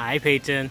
Hi, Peyton.